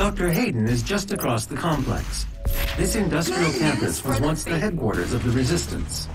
Dr. Hayden is just across the complex. This industrial campus was once the headquarters of the Resistance.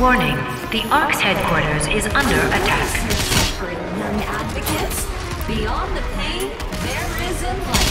Warning, the ARC's headquarters is under attack. Young advocates, beyond the pain, there is.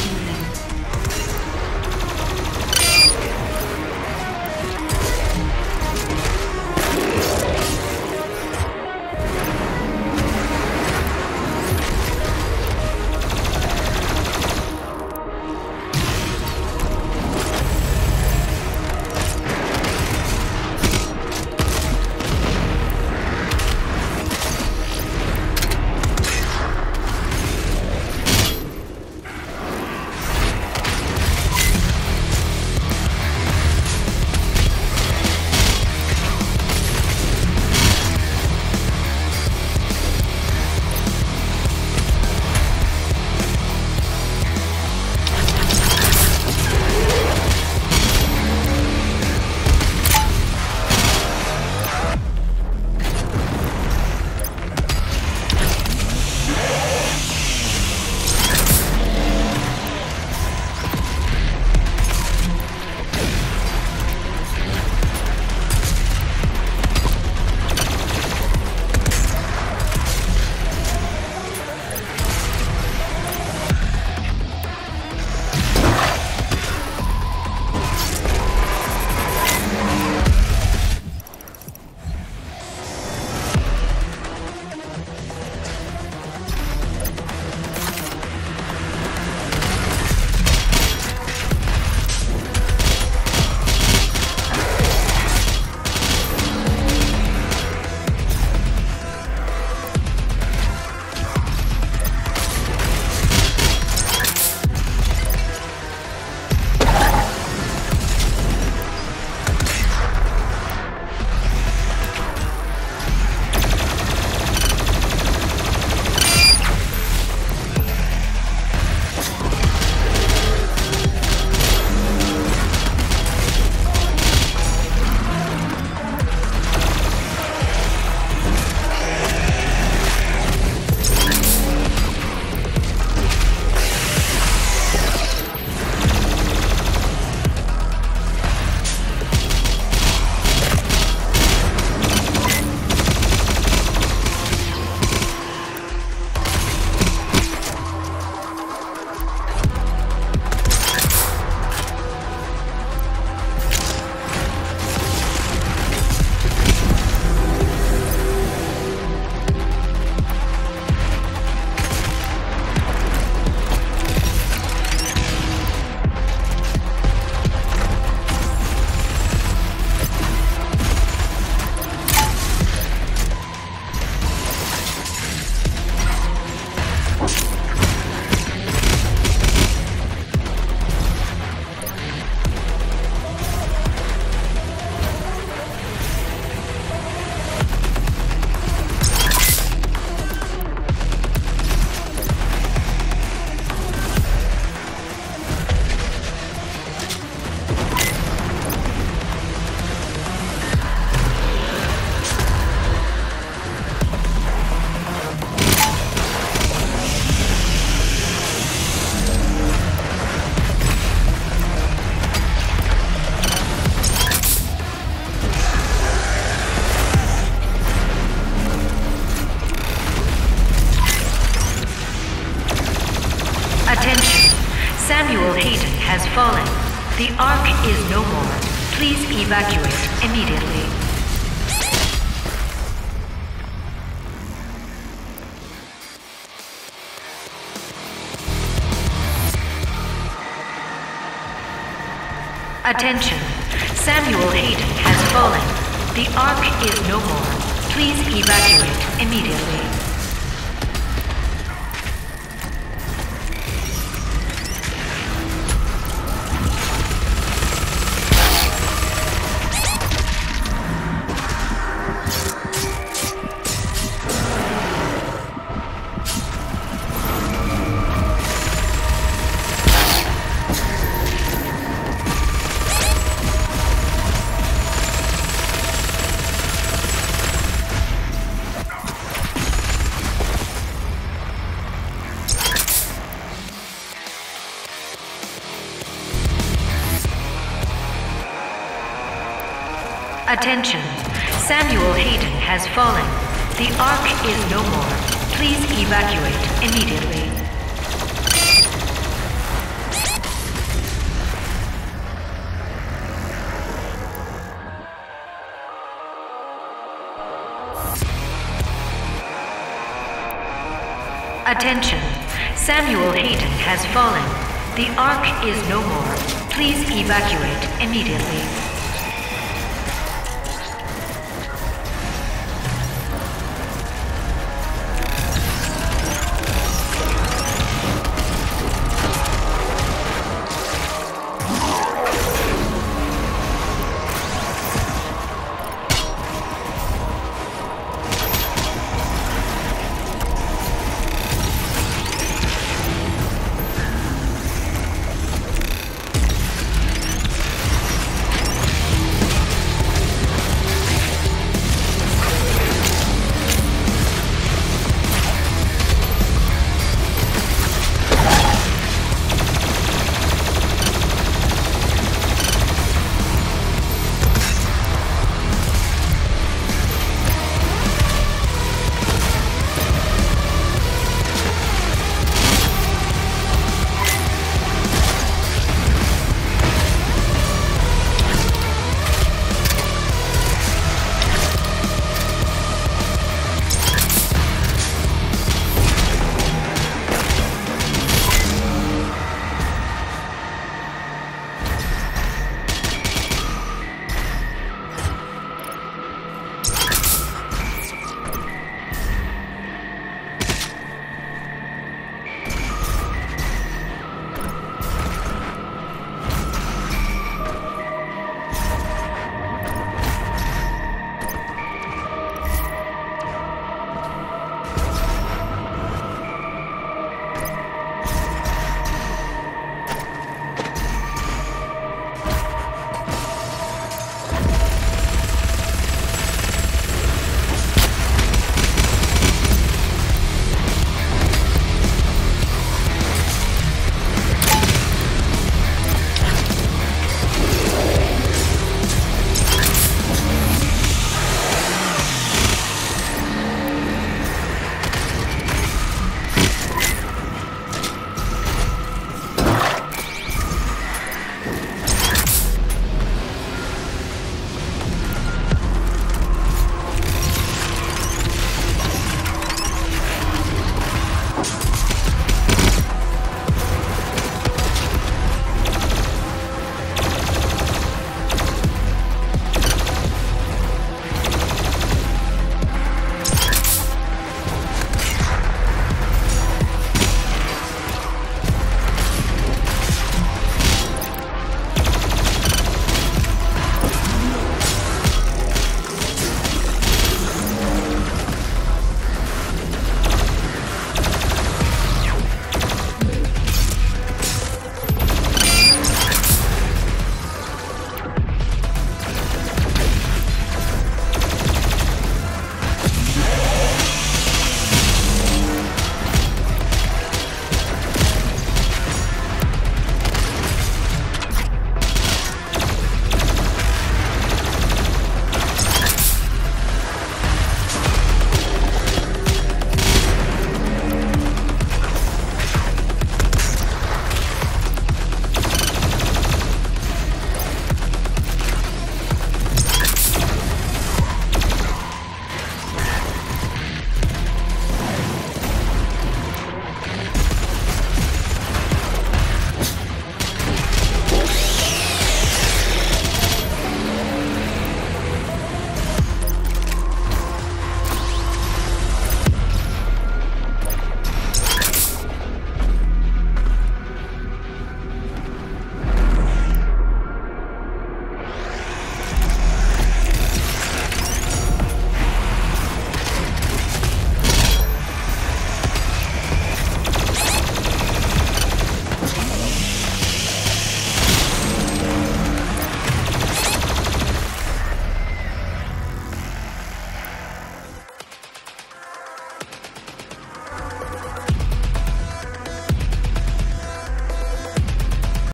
Evacuate immediately. Attention. Samuel Hayden has fallen. The ARC is no more. Please evacuate immediately. Attention. Samuel Hayden has fallen. The ARC is no more. Please evacuate immediately. Attention. Samuel Hayden has fallen. The ARC is no more. Please evacuate immediately.